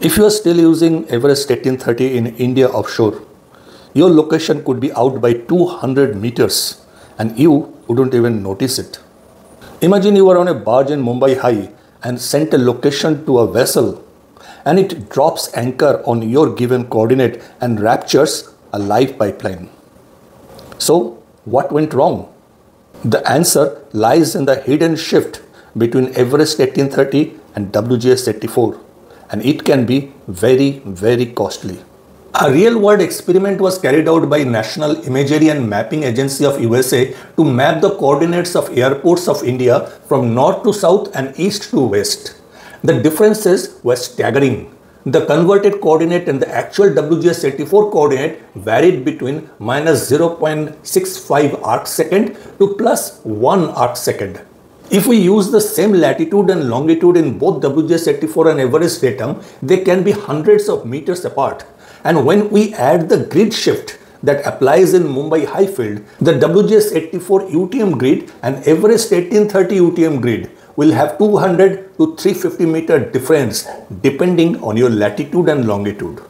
If you are still using Everest 1830 in India offshore, your location could be out by 200 meters and you wouldn't even notice it. Imagine you are on a barge in Mumbai High and sent a location to a vessel and it drops anchor on your given coordinate and raptures a live pipeline. So, what went wrong? The answer lies in the hidden shift between Everest 1830 and WGS 84 and it can be very, very costly. A real-world experiment was carried out by National Imagery and Mapping Agency of USA to map the coordinates of airports of India from north to south and east to west. The differences were staggering. The converted coordinate and the actual WGS84 coordinate varied between minus 0.65 arc second to plus 1 arc second. If we use the same latitude and longitude in both WGS84 and Everest datum, they can be hundreds of meters apart. And when we add the grid shift that applies in Mumbai Highfield, the WGS84 UTM grid and Everest 1830 UTM grid will have 200 to 350 meter difference depending on your latitude and longitude.